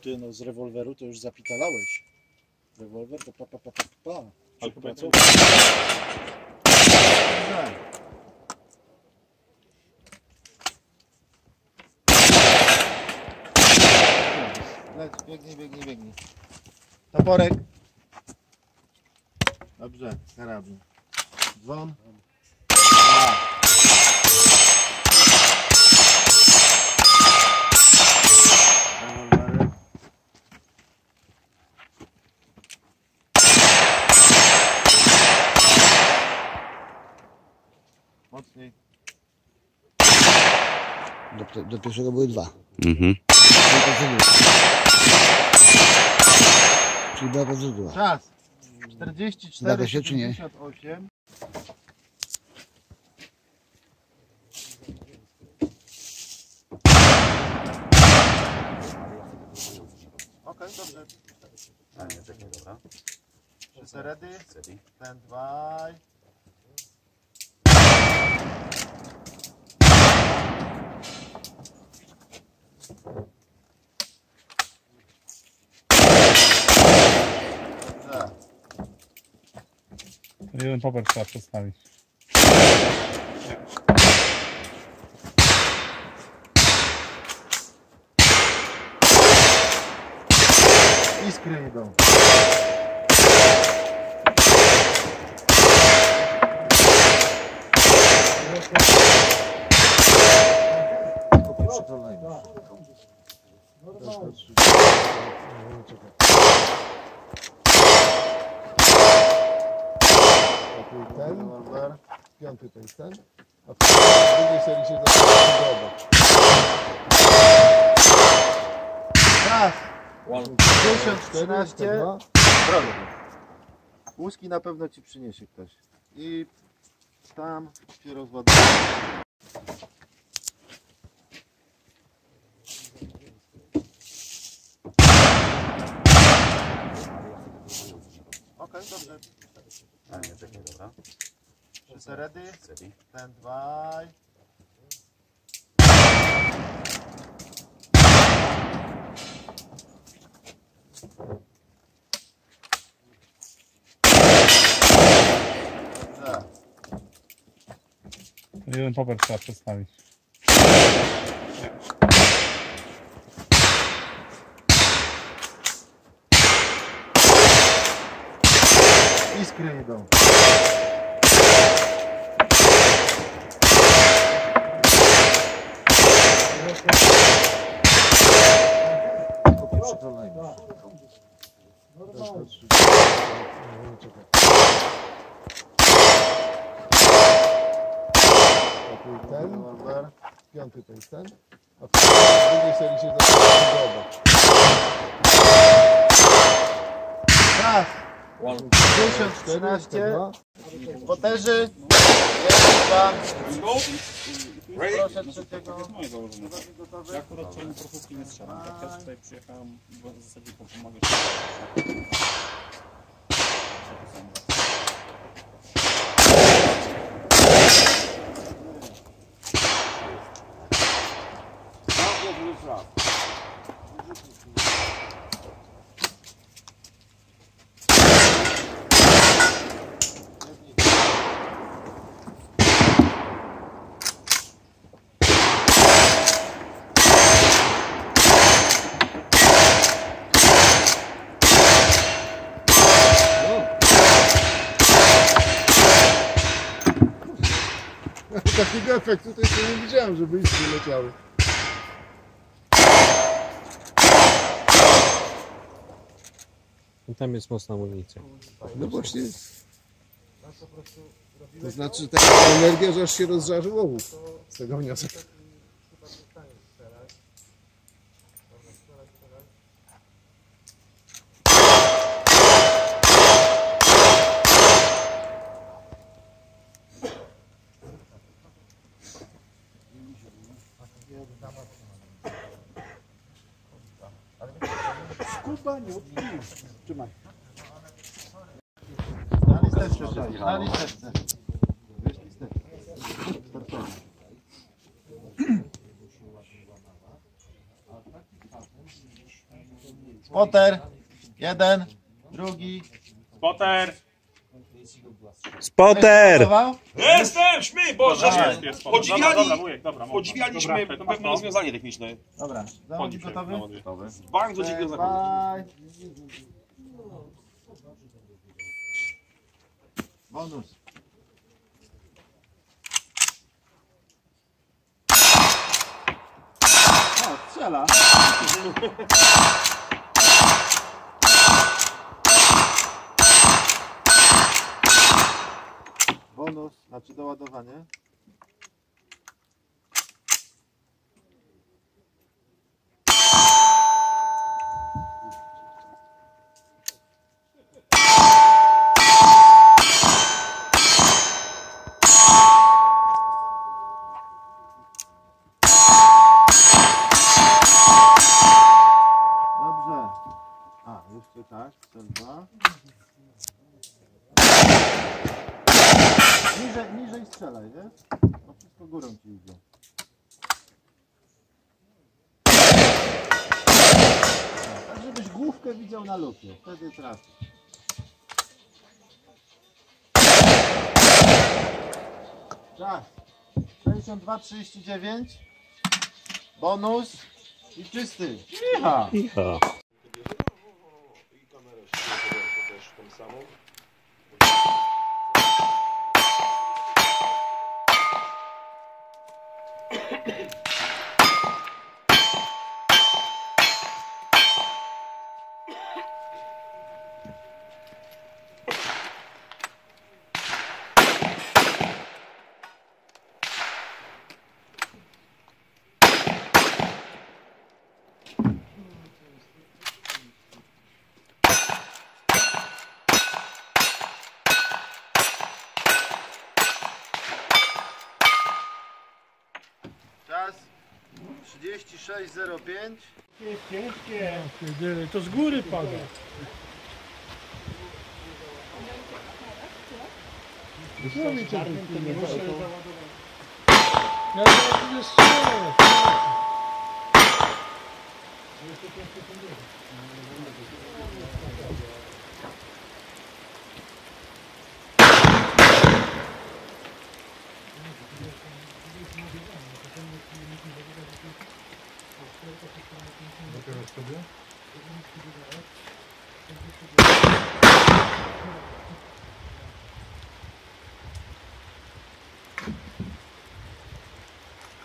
Ty no z rewolweru to już zapitalałeś. Rewolwer to pa pa pa pa pa. Ale chyba biegnij, biegnij, biegnij. Toporek. Dobrze, karabin. Dzwon. Do, do pierwszego były dwa. Mhm. Czyli była procedura. Czas. Zgadza 44, się, czy nie? 78. Okej, dobrze. A nie, czekaj, dobra. Wszyscy ready? Ready. Stand Jeden poper trzeba przedstawić. Iskry idą. Ten, rewolwer. piąty to jest ten, a w drugiej serii się zaczyna obok. Raz! 50, 13. Łuski na pewno ci przyniesie ktoś. I tam się rozładuje. A nie, czekaj, dobra. Wszyscy ready? Ready. Stand by. Dobrze. Jeden poper trzeba przedstawić. Iskry idą. Ten, piąty to jest ten, a w drugiej serii się zaczyna. Raz! 50, 14. Spoterzy. Jeden, dwa. Proszę trzeciego. jest? Ja akurat ciągle profówki nie strzelam. Tak też tutaj przyjechałem w zasadzie pomagać. Efektu to jeszcze nie widziałem, żeby iskry leciały. I tam jest mocna amunicja. No właśnie. To znaczy taka energia, że aż się rozżarzył ołów z tego wniosek. Kuba, nie odpij. Trzymaj. Na. Jeden. Drugi. Potter! Spotter! Gotował? Jestem! Śmy, Boże! Podziwiali-. Podziwialiśmy pewne rozwiązanie techniczne. Dobra. Zawodnik gotowy? Bardzo dziękuję za Bye. Bonus. O, strzela. Bonus, znaczy doładowanie. Dobrze. A, jeszcze tak, strzelba. Niżej, niżej strzelaj, wiesz? To wszystko górą ci idzie. Tak, żebyś główkę widział na lupie. Wtedy trafisz. Czas. 62,39. Bonus. I czysty. Iha. Icha. I kamerę też tą samą. Czas 36.05. To z góry pada. Ja zaraz nie.